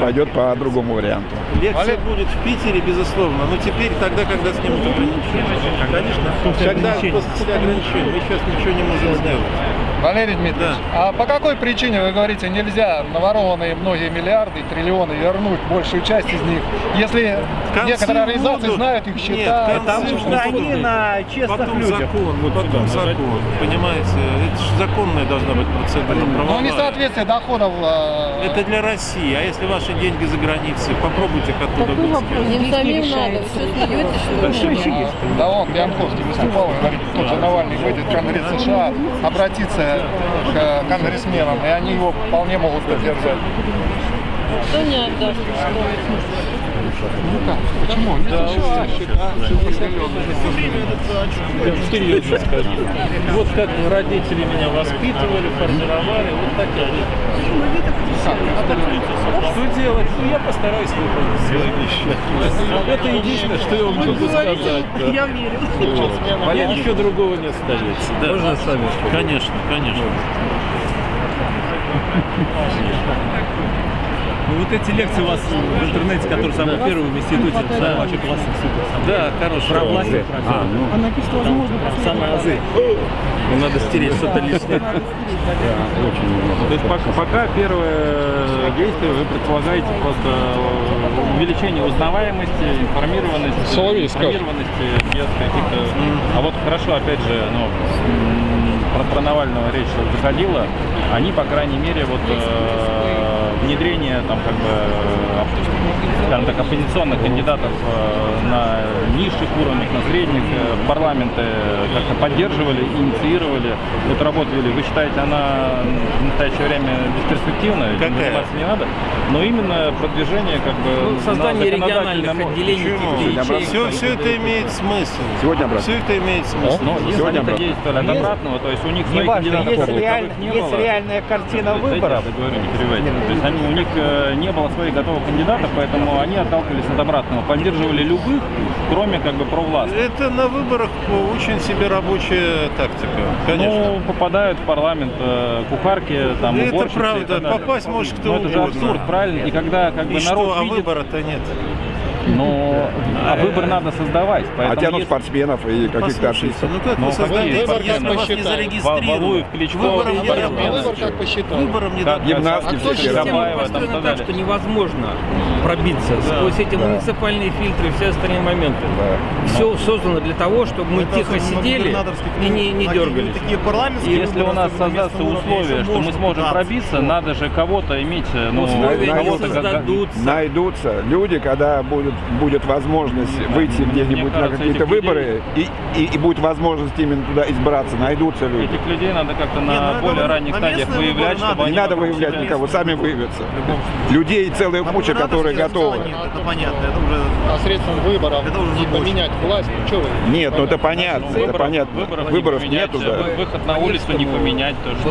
пойдет по другому варианту. Лекция будет в Питере, безусловно, но теперь тогда, когда снимут ограничения. Конечно, когда после ограничений, мы сейчас ничего не можем сделать. Валерий Дмитриевич, а по какой причине, вы говорите, нельзя наворованные многие миллиарды, триллионы вернуть большую часть из них, если некоторые организации будут. знают их счета? Нет, Потому что они на честных Потом людях. закон, вот потом закон, понимаете, это же законная должна быть процедура, Но правовая. несоответствие доходов... э, Это для России, а если ваши деньги за границей, попробуйте их оттуда вытащить. Им самим надо, все смеетесь, Да он, Пьянковский выступал, и говорит, тот же Навальный выйдет в Конгресс США, обратиться к конгрессменам, и они его вполне могут поддержать. Кто отдаст? Ну как, почему? Да, еще да. счета, Я серьезно. Вот как родители меня воспитывали, формировали, вот так я Что делать? Ну, я постараюсь выполнить. Это единственное, что я вам могу сказать. да. Я верю. Валерий, ничего другого не остается. Можно с вами? Конечно, конечно. Ну вот эти лекции у вас в интернете, которые самые первые в институте, да, вообще классно, супер. Да, хорошо. Про власть. А, ну. А написано, возможно, Самые азы. Ну, надо стереть что-то лишнее. То есть пока, пока первое действие вы предполагаете просто увеличение узнаваемости, информированности, информированности без каких-то... А вот хорошо, опять же, ну, про, про Навального речь заходила, они, по крайней мере, вот э, внедрение там как бы э, скажем так, оппозиционных кандидатов э, на низших уровнях, на средних э, парламенты как-то поддерживали, инициировали, вот работали. Вы считаете, она в настоящее время бесперспективна, этим Какая? заниматься не надо? Но именно продвижение как бы Ну, создание региональных отделений Почему? ячеек, Все, все это имеет смысл. Сегодня обратно. Все это имеет смысл. Ну, если Сегодня они обратно. действовали от обратного, то есть у них своих Неважно, кандидатов есть, реаль- не есть реальная картина Дайте я выборов. договорю, не перебивайте. Они, у них э, не было своих готовых кандидатов, поэтому они отталкивались от обратного, поддерживали любых, кроме как бы провластных. Это на выборах очень себе рабочая тактика, конечно. Ну, попадают в парламент э, кухарки, там, Это уборщицы и правда, попасть может кто Но это же угодно. абсурд, правильно? И когда как И бы что, народ а видит, выбора-то нет. Но а выбор надо создавать. А Поэтому тянут если- спортсменов и каких-то артистов. ну как Ну, вы создаете, если вас не Ва- зарегистрируют? Валуев, Кличко, Выбором не. Выбор как посчитал. Выбором не Как добьешься. Гимнастки А все система построена так что невозможно пробиться сквозь эти муниципальные фильтры и все остальные моменты. Все создано для того, чтобы мы тихо сидели и не, не дергались. И если у нас создастся условия, что мы сможем пробиться, надо же кого-то иметь, ну, Условия не как- создадутся. Найдутся люди, когда будет, будет возможность выйти где-нибудь на какие-то этих людей- выборы и, и, и будет возможность именно туда избраться, найдутся люди. Этих людей надо как-то на ну, это более на ранних стадиях местные выборы выявлять, чтобы надо. они Не надо выявлять себя- никого, сами выявятся. Людей целая куча, которые готовы. Это понятно, это уже посредством выборов и поменять власть, ну что вы? Нет, ну это понятно, это Выборов- понятно. Выборов, Выборов не нету, да. вы- выход на улицу не поменять, то что,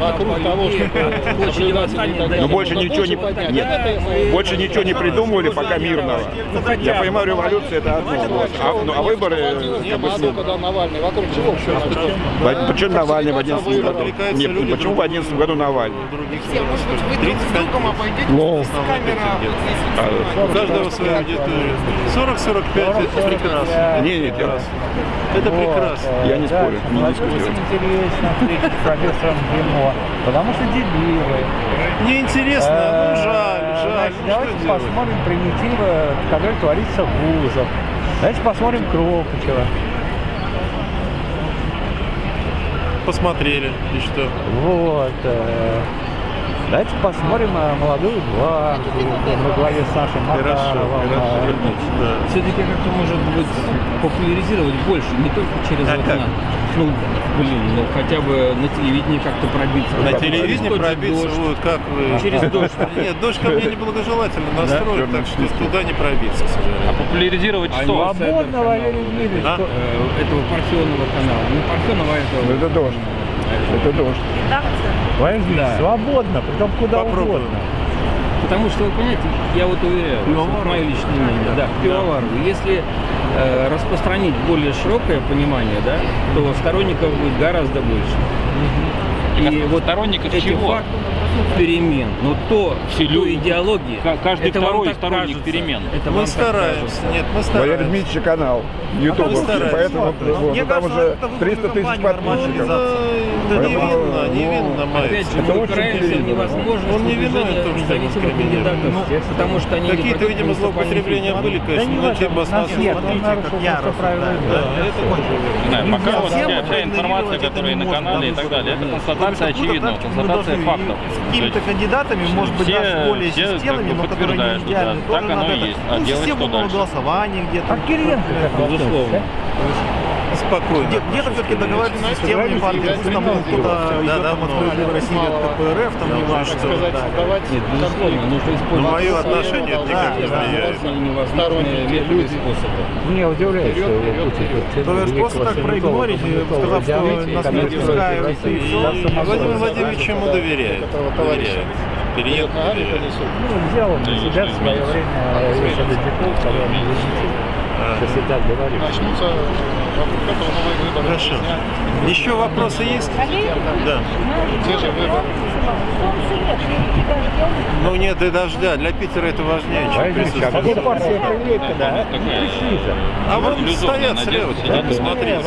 Вокруг того, что. Но больше ничего не, нет, Это- больше ничего не придумывали, пока мирного. Ну, Я понимаю, революция это одно, вот. а, ну, а выборы как бы, ну, когда Навальный, вокруг чего все в- почему Навальный в 11 году? Нет, почему в 11 году Навальный? Ну, у каждого своя аудитория. 40-45 это прекрасно. Не, нет, я, Это прекрасно. я не спорю, не Очень дискутирую. интересно встретиться с профессором Димо, потому что дебилы. Мне интересно, ну жаль, Э, жаль. значит, Ну, давайте посмотрим примитивы, которые творится в вузах. Давайте посмотрим Кропачева. Посмотрели, и что? Вот. Давайте посмотрим э, молодую гвардию во главе с нашим Макаровым. э, Все-таки как-то может быть популяризировать больше, не только через А окна. как? Ну, блин, ну хотя бы на телевидении как-то пробиться. На Как телевидении пробиться, «Дождь». вот как вы... Через дождь. Нет, дождь ко мне неблагожелательно настроен, так что туда не пробиться, к сожалению. Популяризировать А что? Свободно, Валерий Дмитриевич. А? что- Э, Этого Парфенова канала. Не Парфенова, а Ну, этого. это дождь. Это дождь. Валерий Дмитриевич, Да. свободно, притом куда Попробуем. угодно. Потому что, вы понимаете, я вот уверяю, вот мое личное мнение, да, пивовару, если э, распространить более широкое понимание, да, то сторонников будет гораздо больше. И вот Сторонников эти чего? факты перемен, но то, Все люди- идеология, Ка- каждый это второй сторонник кажется. перемен. Это Мы стараемся, нет, мы Валерий стараемся. Дмитриевич канал, YouTube, стараемся. поэтому вот, Мне там кажется, уже это выборная 300 тысяч подписчиков. Да, да не Поэтому, видно, не ну, видно, Опять же, Это мы очень упираемся в телевизор. невозможность Он не виновен в том, что он кандидатов, Ну, потому что они Какие-то, видимо, злоупотребления были, Да конечно, не но нас основные. нет, просто правила игры. Да, это Не знаю, пока вот вся, это информация, которая это на канале и так далее, это констатация очевидного, да, констатация фактов. С То какими-то кандидатами, может быть, даже более как системными, но которые не идеальны. да, Тоже так оно надо и это- есть. А ну, делать систему голосования где-то. А Кириенко как относится? Безусловно. Спокойно. Где- Где-то все-таки договариваться с системными партиями, пусть там кто-то Да, да, там от «Справедливой России» от КПРФ, там не важно, что Нет, безусловно, нужно использовать мое отношение это никак не влияет. возможные и невозможные методы и способы. Мне удивляет, что Путин То есть просто так проигнорить, сказав, что нас не допускают, и все. Владимир Владимирович ему доверяет. Доверяет. Переехал. Ну, взял он на себя в свое время Садовиков, когда он был Сейчас и так говорит. Хорошо. Еще вопросы есть? Да. Ну нет, и дождя. Для Питера это важнее, чем а присутствие. а? А вот стоят слева, сидят и смотрят.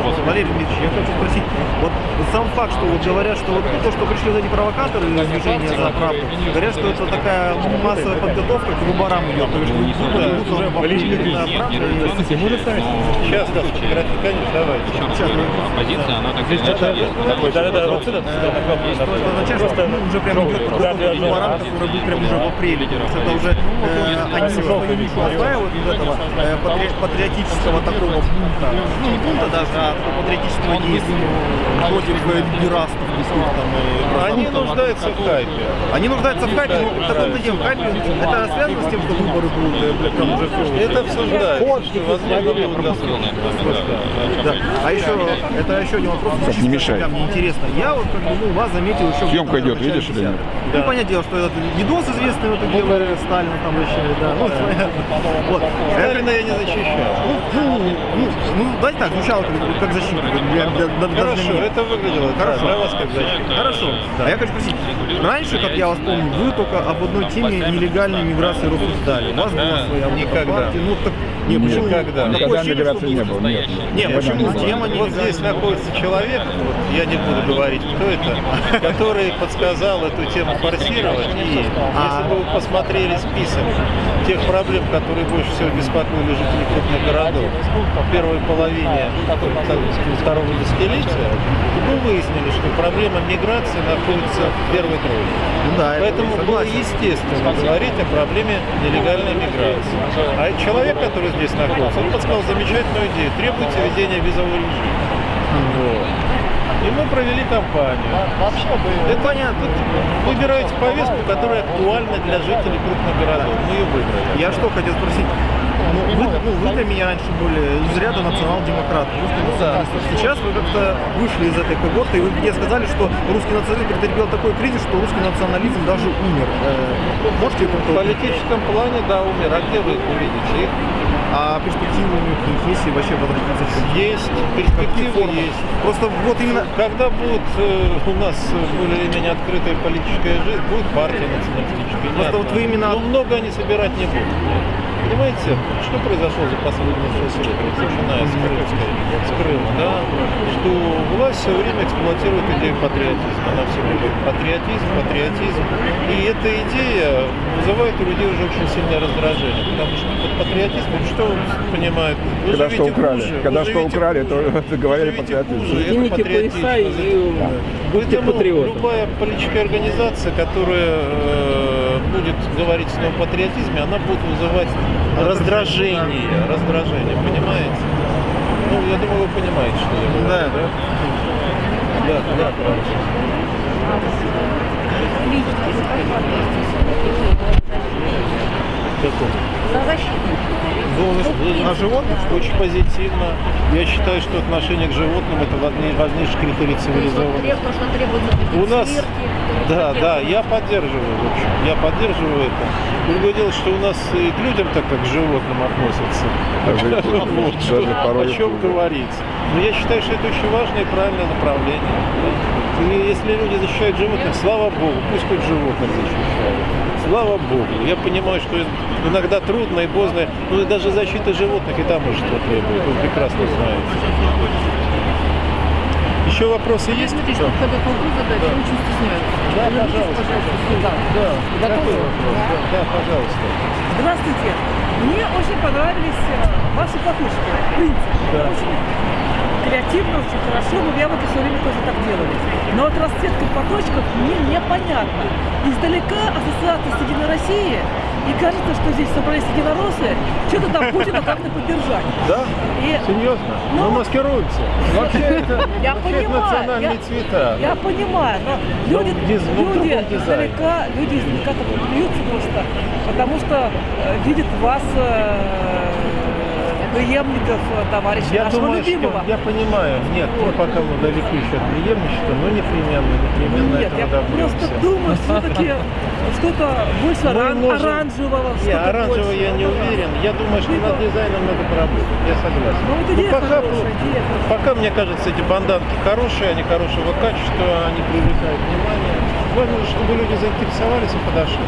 Справа? Валерий Дмитриевич, я хочу спросить, вот сам факт, что вот говорят, что вот то, что пришли вот эти провокаторы из движения за правду, говорят, что это такая массовая подготовка к выборам идет, то есть люди идут уже во правда Сейчас, да, конечно, давайте. Оппозиция, она так или иначе есть. Это означает, что ну, уже прям идет подготовка к выборам, которые будут прям уже в апреле. Это уже э, они свою нишу осваивают из этого э, патри- патриотического такого бунта. Ну не бунта даже, а такого патриотического действия против э, там э, Они нуждаются в хайпе. Они нуждаются в хайпе, но в таком-то деле в хайпе это связано с тем, что выборы будут э, блядь, там уже все. Это обсуждается, возможно будут. Да. А еще, это еще один вопрос, не мешай. для меня интересно. Я вот как бы, ну, вас заметил еще... Съемка идет, видишь или нет? Ну, понятное дело, что этот видос известный, вот где вы Сталина там вращали, да. Ну, понятно. [LAUGHS] Вот. Сталина я не защищал. Ну, ну, ну, ну, давайте так, звучало как, для- для- для- для Хорошо, меня. это выглядело да, Хорошо. для вас как защита. Хорошо. А я хочу спросить, раньше, как я вас помню, вы только об одной теме нелегальной миграции рассуждали. У вас была своя Никогда. партия. Ну, так, не, почему? Никогда. Никогда миграции что не было. было. Нет, Не, почему? Тема Вот здесь находится человек, вот я не буду говорить, кто это, [LAUGHS] который подсказал эту тему форсировать. И если бы вы посмотрели список тех проблем, которые больше всего беспокоили жителей крупных городов в первой половине второго десятилетия, то вы выяснили, что проблема миграции находится в первой тройке. Ну да, это Поэтому было естественно говорить о проблеме нелегальной миграции. А человек, который здесь находится, он подсказал замечательную идею. Требуется введение визового режима. Вот. И мы провели кампанию. Это понятно. Выбираете повестку, которая актуальна для жителей крупных городов. Мы ее выбрали. Я что хотел спросить? Ну, вы, ну, вы для меня раньше были из ряда национал-демократов, русских националистов. Сейчас вы как-то вышли из этой когорты, и вы мне сказали, что русский национализм претерпел такой кризис, что русский национализм даже умер. Э, Можете В политическом плане, да, умер. А где вы их увидите? Их А перспективы у них есть и вообще возродиться еще? Есть, перспективы есть. Просто вот именно... Когда будет э, у нас более-менее открытая политическая жизнь, будет партия националистическая. Просто вот вы именно- Но много они собирать не будут. Понимаете, что произошло за последние 6 лет, вот начиная с Крыма, с Крыма, да, что власть все время эксплуатирует идею патриотизма. Она все время говорит патриотизм, патриотизм. И эта идея вызывает у людей уже очень сильное раздражение, потому что под патриотизмом что понимают? Вы Когда что украли, хуже, когда что украли, то говорили хуже, патриотизм. это Снимите патриотично. пояса и будьте Поэтому патриотом. любая политическая организация, которая э, будет говорить снова о патриотизме, она будет вызывать раздражение, раздражение, понимаете? Ну, я думаю, вы понимаете, что я говорю. Да. Да, да, да, правильно. Какому? За защиту. Ну, на животных очень позитивно. Я считаю, что отношение к животным это важней- важнейший критерий цивилизованности. То, что требуется У нас, да, да, я поддерживаю, в общем, я поддерживаю это. Другое дело, что у нас и к людям так как к животным относятся. Даже- [LAUGHS] Вот, даже что- порой о чем хуже. говорить. Но я считаю, что это очень важное и правильное направление. И если люди защищают животных, слава Богу, пусть хоть животных защищают. Слава Богу. Я понимаю, что иногда трудно и поздно, ну и даже защита животных и там может требует. Вы прекрасно знаете. Еще вопросы есть? Смотрите, чтобы когда полку задать, я очень стесняюсь. Да, пожалуйста. Да, Готовы? Да, да, пожалуйста. Здравствуйте. Мне очень понравились э, ваши. В принципе, Да. очень креативно, очень хорошо. Мы в Яблоке все время тоже так делали. Но вот расцветка поточков мне непонятна. Издалека ассоциация с Единой Россией, и кажется, что здесь собрались единороссы, что-то там Путина как-то поддержать. Да? И- Серьезно? Ну, Мы маскируемся. Вообще [LAUGHS] это, Я вообще это понимаю, национальные я- цвета. Я понимаю, но Ну, люди, диз- ну, в люди издалека, люди издалека так плюются просто, потому что э, видят вас э, преемников э, товарища Я нашего думаю, любимого. что я понимаю. Нет, мы пока мы далеки еще от преемничества, но непременно, непременно Нет, я этого добьемся. просто думаю, все-таки что-то больше оран- можем- оранжевого, Не, что-то оранжевого я не уверен. Я думаю, что над дизайном надо поработать. Я согласен. Ну, вот Но идея пока, хорошая, идея пока, мне кажется, эти банданки хорошие, они хорошего качества, они привлекают внимание. Главное, чтобы люди заинтересовались и подошли.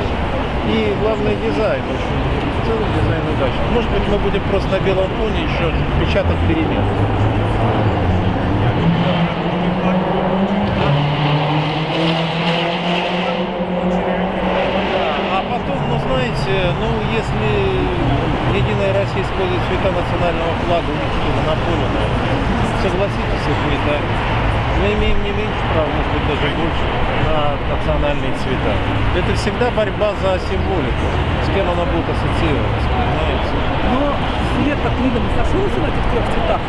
И главное дизайн. В целом дизайн удачный. Может быть, мы будем просто на белом фоне еще печатать перемены. А потом, ну знаете, ну если Единая Россия использует цвета национального флага, у них что, монополия, наверное. Согласитесь, это не так. Мы имеем не меньше права, может быть даже больше, на национальные цвета. Это всегда борьба за символику, с кем она будет ассоциироваться, понимаете? Но свет так видно сошелся на этих трех цветах.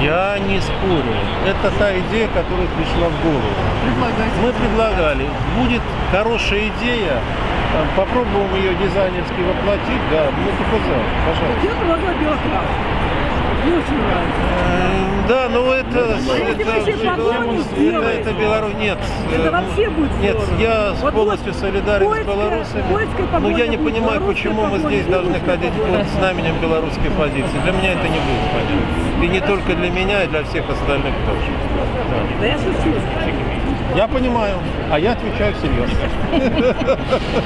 Я не спорю. Это та идея, которая пришла в голову. Предлагайте. Мы предлагали, будет хорошая идея, там, попробуем ее дизайнерски воплотить, да, мы только за, пожалуйста. Я предлагаю белокрасный. Мне очень нравится. М, Да, но это, вы это, это, это, Беларусь, нет. Это э, вообще будет Нет, здорово. я Вот полностью вот солидарен с польская- белорусами. польская Но я не понимаю, почему мы здесь должны ходить под знаменем белорусской позиции. Для меня это не будет понятно. И не только для меня, и для всех остальных тоже. Да я шучу. Я понимаю, а я отвечаю серьезно.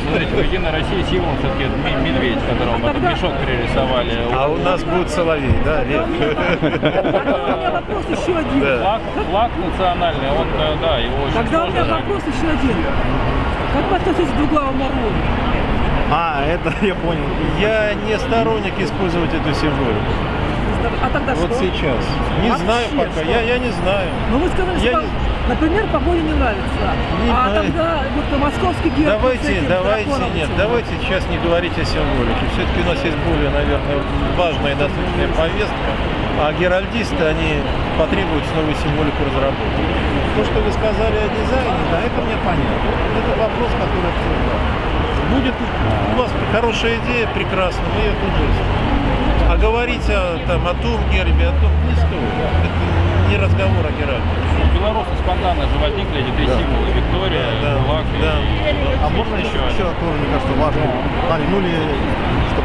Смотрите, в Единой России символ все-таки медведь, которого мы тут мешок перерисовали. А у нас будет соловей, да, Лев? У меня вопрос еще один. Флаг, национальный, он, э, да, его очень Тогда у меня вопрос еще один. Как вы относитесь к двуглавому орлу? А, это [LAUGHS] я понял. Я не сторонник использовать эту символику. А тогда Вот что? сейчас. Не Вообще, знаю пока. что? Я, я не знаю. Ну вы сказали, Я что, не- например, погоде не нравится. Не а знаю. тогда вот московский герб Давайте, этим давайте, нет, этим. давайте сейчас не говорить о символике. Все-таки у нас есть более, наверное, важная и насыщенная повестка. А геральдисты, они потребуют новую символику разработать. То, что вы сказали о дизайне, да, это мне понятно. Это вопрос, который обсуждаем. Будет у вас хорошая идея, прекрасно, мы ее тут же. А говорить о, там, о том гербе, о том не стоит. Это не разговор о геральдике. Белорусы спонтанно же возникли эти три символа. Виктория, флаг и... А можно еще, еще тоже, мне кажется, важно. Али, ну ли, чтобы...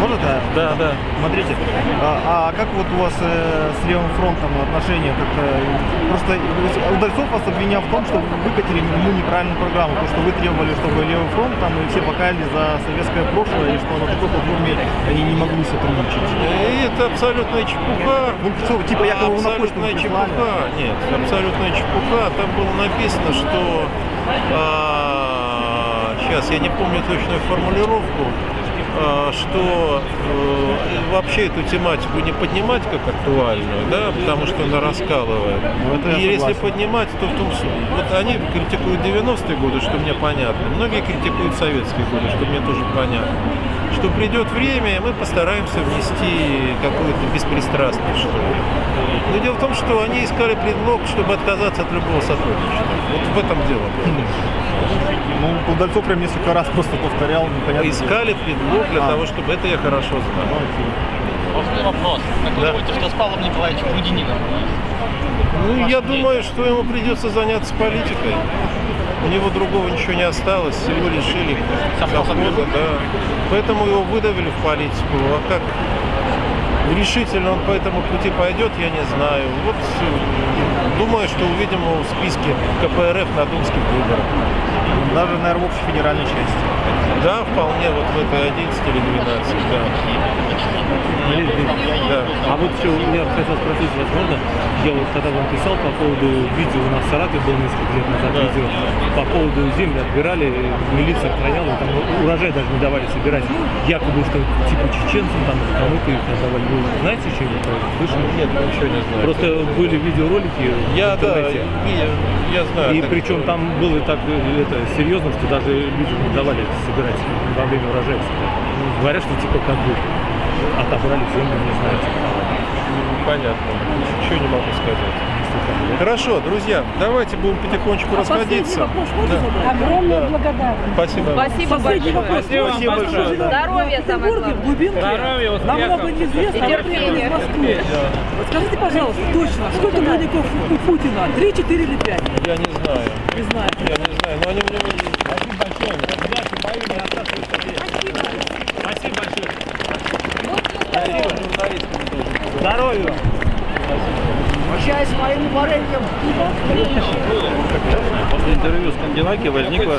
Можно, да? Да, да. Смотрите, а, а как вот у вас э, с левым фронтом отношения? Как-то просто Удальцов вас обвинял в том, что вы выкатили ему неправильную программу, потому что вы требовали, чтобы левый фронт там и все покаяли за советское прошлое, и что на такой платформе они не могли сотрудничать. И это абсолютная чепуха. Ну, что, типа, якобы вы на почту чепуха. Нет, абсолютная чепуха. Там было написано, что сейчас я не помню точную формулировку, а, что э, вообще эту тематику не поднимать как актуальную, да, потому что она раскалывает. Ну, И если поднимать, то в том вот они критикуют 90-е годы, что мне понятно. Многие критикуют советские годы, что мне тоже понятно. Что придет время, и мы постараемся внести какую-то беспристрастность, что ли. Но дело в том, что они искали предлог, чтобы отказаться от любого сотрудничества. Вот в этом дело было. [LAUGHS] Ну, Удальцов прям несколько раз просто повторял, непонятно. Искали предлог для А. того, чтобы это я хорошо знал. Можно вопрос? Как вы Да. думаете, что с Павлом Николаевичем Грудининым? Ну, я думаю, что ему придется заняться политикой. У него другого ничего не осталось, его лишили дохода, да. Поэтому его выдавили в политику. А как решительно он по этому пути пойдет, я не знаю. Вот э, думаю, что увидим его в списке КПРФ на думских выборах. Даже, наверное, в общей федеральной части. Да, вполне, вот в этой 11 или 12, да. Да. А вот еще я хотел спросить, возможно, я вот когда вам писал по поводу видео, у нас в Саратове было несколько лет назад Да. видео, по поводу земли отбирали, милиция охраняла, там урожай даже не давали собирать, якобы что типа чеченцам там кому-то их отдавали. Знаете что-нибудь? про это? Слышали? Нет, ничего не знаю. Просто были видеоролики Я, в да, я, я знаю. И причем там было так э, это серьезно, что даже людям не давали собирать во время урожая. Говорят, что типа как бы отобрали землю, не знаю. типа. Понятно. Ничего не могу сказать. Хорошо, друзья, давайте будем потихонечку расходиться. Да. Огромная Да. благодарность. Спасибо. Спасибо Последний большое. вопрос. Спасибо Спасибо большое, да. Здоровья самое Петербурге, в глубинке, Здоровья, успехов. нам много неизвестно, а вы приехали из Москвы. Вот скажите, пожалуйста, точно, сколько наверняка у Путина? Три, четыре или пять? Я не знаю. Не знаю. Я не знаю, но они у него есть. Спасибо большое. Спасибо большое. Здоровья. Прощаюсь с моим вареньем. После интервью с Канделаки возникла